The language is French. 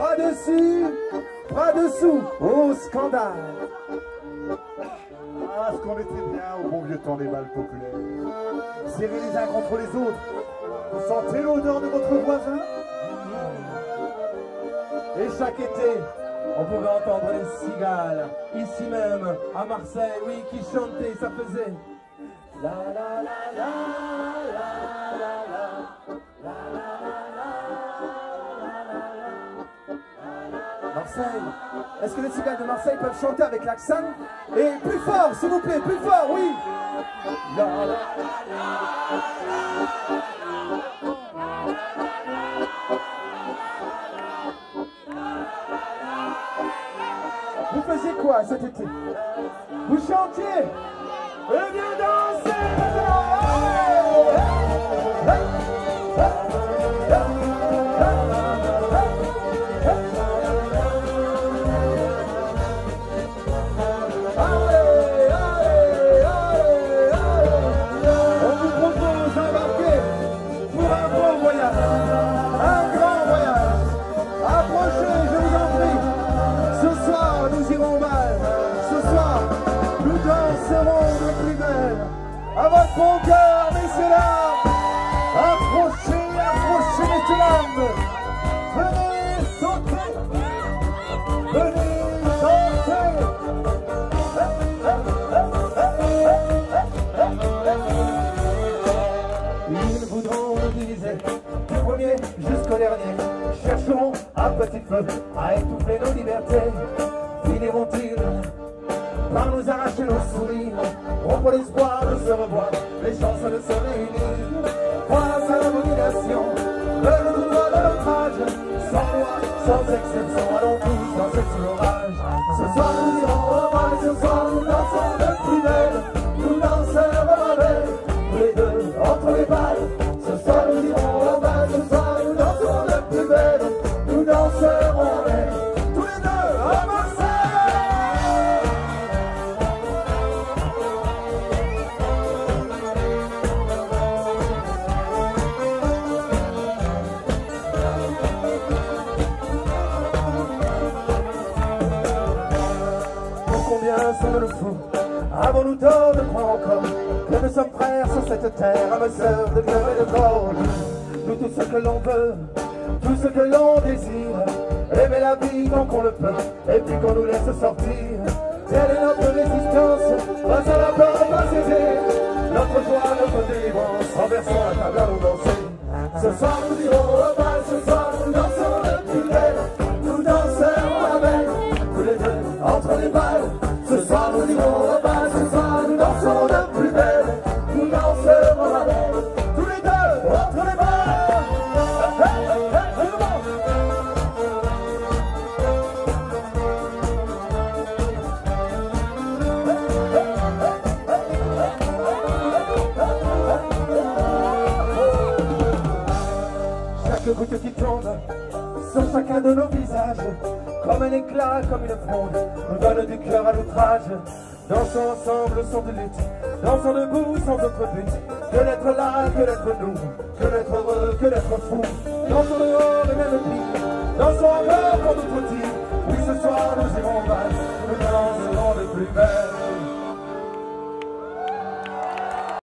bras dessus, bras dessous, au scandale. Ah, ce qu'on était bien au bon vieux temps des balles populaires. Serrez les uns contre les autres. Vous sentez l'odeur de votre voisin? Et chaque été, on pouvait entendre les cigales, ici même, à Marseille, oui, qui chantaient, ça faisait. La la la la Marseille, est-ce que les cigales de Marseille peuvent chanter avec l'accent Et plus fort, s'il vous plaît, plus fort, oui. Vous faisiez quoi cet été Vous chantiez Eh À votre bon cœur, messieurs dames. Approchez, approchez, messieurs dames. Venez sauter. Venez danser. Ils voudront nous diviser du premier jusqu'au dernier. Chercheront à petit feu à étouffer nos libertés. Finiront-ils par nous arracher nos sourires? Rompre l'espoir de se revoir, les chances de se réunir. Face combien sommes-nous fous Avons-nous tort de croire encore que nous sommes frères sur cette terre, âmes sœurs de cœur et de corps? Nous tout ce que l'on veut, tout ce que l'on désire, aimer la vie tant qu'on le peut, et puis qu'on nous laisse sortir. Telle est notre résistance, face à la peur céder. Notre joie, notre délivrance, renversons la table à nous danser. Ce soir nous irons au bal, ce soir goutte qui tombe sur chacun de nos visages, comme un éclat, comme une fronde, nous donne du cœur à l'outrage. Dansons ensemble sans de lutte, dansons debout sans autre but que d'être là, que d'être nous, que d'être heureux, que d'être fou. Dansons dehors et même pire, dansons encore pour notre tir.